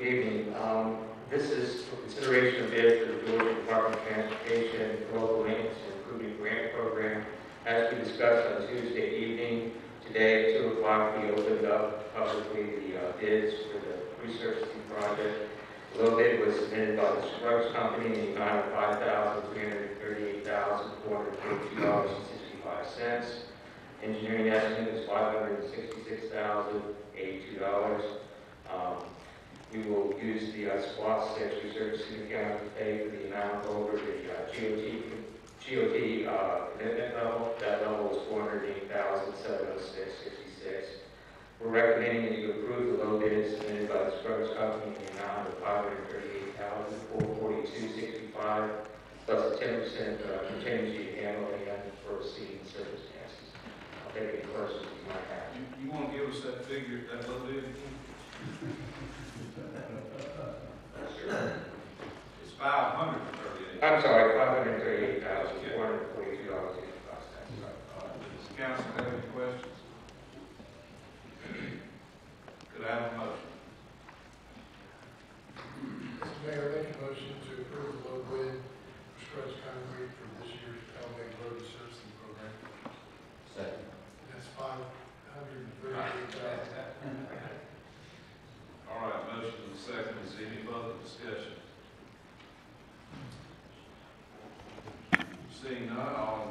Good evening. Um, This is for consideration of bid for the Georgia Department of Transportation Local Maintenance Improvement Grant Program. As we discussed on Tuesday evening, today at 2 o'clock, we opened up publicly the uh, bids for the resurfacing project. The low bid was submitted by the Scruggs Company in the amount of $5,338,442.65. Engineering estimate is $566,082. We will use the uh, SPLOST six resurfacing account to pay for the amount over the uh, GDOT, GDOT uh, commitment level. That level is four hundred eight thousand seven oh six sixty-six. We're recommending that you approve the low bid submitted by the Scruggs Company in the amount of five hundred thirty-eight thousand four forty-two sixty-five, plus a ten percent uh, contingency to handle any unforeseen circumstances. I'll take any questions you might have. You, you wanna give us that figure, that little bit? It's five hundred and thirty-eight. I'm sorry, five hundred thirty-eight thousand four hundred forty-two dollars eighty-five cents. Does the council have any questions? Could I have a motion? Mr. Mayor, I make a motion to approve the low bid for Scruggs Concrete for this year's Talladega Road Resurfacing Program. Second. That's five hundred and thirty-eight thousand. All right, motion and second, is any further discussion? Seeing none, all in